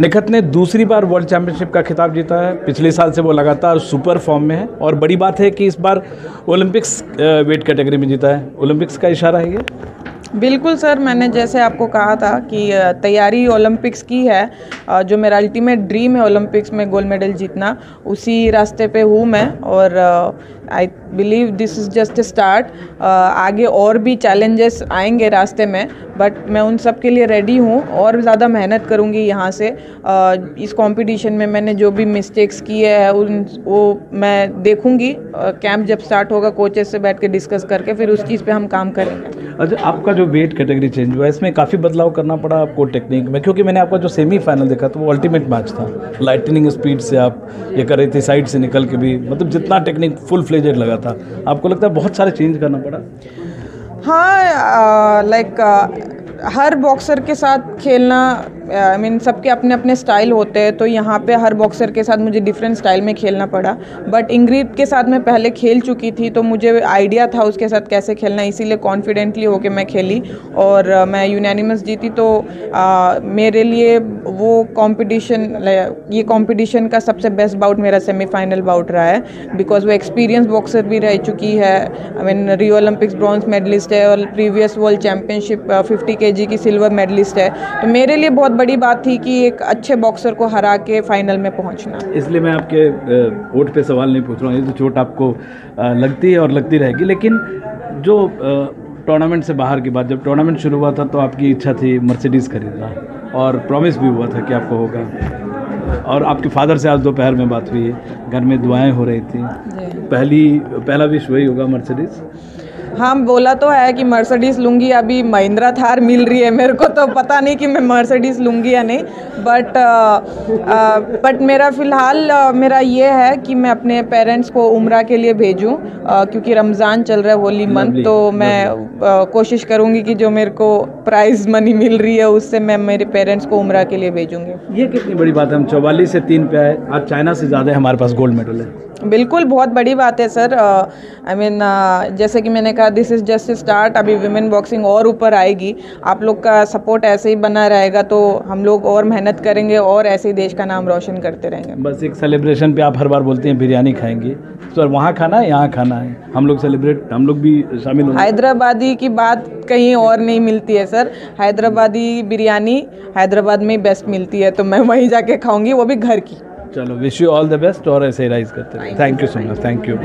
निखत ने दूसरी बार world championship का खिताब जीता है। पिछले साल से वो लगातार सुपर फॉर्म में है और बड़ी बात है कि इस बार ओलंपिक्स वेट कैटेगरी में जीता है। ओलंपिक्स का इशारा है ये? बिल्कुल सर, मैंने जैसे आपको कहा था कि तैयारी ओलंपिक्स की है। जो मेरा अल्टीमेट ड्रीम है ओलंपिक्स में गोल्ड मेडल जीतना, उसी रास्ते पे हूँ मैं और I believe this is just start आगे और भी चैलेंजेस आएँगे रास्ते में बट मैं उन सब के लिए रेडी हूँ और ज़्यादा मेहनत करूँगी यहाँ से। अ, इस कंपटीशन में मैंने जो भी मिस्टेक्स किए हैं उन वो मैं देखूँगी। कैंप uh, जब स्टार्ट होगा कोचेस से बैठ के डिस्कस करके फिर उस चीज़ पर हम काम करेंगे। अच्छा आपका जो वेट कैटेगरी चेंज हुआ इसमें काफ़ी बदलाव करना पड़ा आपको टेक्निक में? क्योंकि मैंने आपका जो सेमीफाइनल देखा तो वो अल्टीमेट मैच था। लाइटनिंग स्पीड से आप ये कर रहे थे साइड से निकल के भी। मतलब जितना टेक्निक फुल फ्लेजेड लगा था। आपको लगता है बहुत सारे चेंज करना पड़ा? हाँ लाइक हर बॉक्सर के साथ खेलना आई मीन सबके अपने अपने स्टाइल होते हैं तो यहाँ पे हर बॉक्सर के साथ मुझे डिफरेंट स्टाइल में खेलना पड़ा। बट इंग्रिड के साथ मैं पहले खेल चुकी थी तो मुझे आइडिया था उसके साथ कैसे खेलना इसीलिए कॉन्फिडेंटली होके मैं खेली। और uh, मैं यूनानिमस जीती तो uh, मेरे लिए वो कॉम्पिटिशन ये कॉम्पिटिशन का सबसे बेस्ट बाउट मेरा सेमीफाइनल बाउट रहा है। बिकॉज़ वो एक्सपीरियंस बॉक्सर भी रह चुकी है। I mean Rio Olympics bronze medalist है और प्रीवियस वर्ल्ड चैम्पियनशिप फिफ्टी के की सिल्वर मेडलिस्ट है। तो मेरे लिए बहुत बड़ी बात थी कि एक अच्छे बॉक्सर को हरा के फाइनल में पहुँचना। इसलिए मैं आपके वोट पे सवाल नहीं पूछ रहा हूँ। ये तो चोट आपको लगती है और लगती रहेगी। लेकिन जो टूर्नामेंट से बाहर की बात जब टूर्नामेंट शुरू हुआ था तो आपकी इच्छा थी मर्सिडीज़ खरीदना। और प्रॉमिस भी हुआ था कि आपको होगा। और आपके फादर से आज दोपहर में बात हुई। है घर में दुआएँ हो रही थी। पहली पहला विश वही होगा मर्सिडीज़ हाँ बोला तो है कि मर्सिडीज़ लूँगी अभी महिंद्रा थार मिल रही है मेरे को तो पता नहीं कि मैं मर्सिडीज़ लूँगी या नहीं बट बट मेरा फ़िलहाल मेरा ये है कि मैं अपने पेरेंट्स को उम्र के लिए भेजूँ क्योंकि रमज़ान चल रहा है होली मंथ तो मैं अ, कोशिश करूँगी कि जो मेरे को प्राइज़ मनी मिल रही है उससे मैं मेरे पेरेंट्स को उम्र के लिए भेजूँगी। ये कितनी बड़ी बात है हम चौवालीस से तीन पे आए आज चाइना से ज़्यादा हमारे पास गोल्ड मेडल है। बिल्कुल बहुत बड़ी बात है सर। आई मीन जैसे कि मैंने कहा दिस इज़ जस्ट स्टार्ट अभी विमेन बॉक्सिंग और ऊपर आएगी। आप लोग का सपोर्ट ऐसे ही बना रहेगा तो हम लोग और मेहनत करेंगे और ऐसे ही देश का नाम रोशन करते रहेंगे। बस एक सेलिब्रेशन पे आप हर बार बोलते हैं बिरयानी खाएँगे। तो वहाँ खाना है यहाँ खाना है? हम लोग सेलिब्रेट हम लोग भी शामिल हैदराबादी की बात कहीं और नहीं मिलती है सर। हैदराबादी बिरयानी हैदराबाद में बेस्ट मिलती है तो मैं वहीं जाके खाऊँगी वो भी घर की। चलो wish you all the best और ऐसे ही राइज करते हैं thank you so much thank you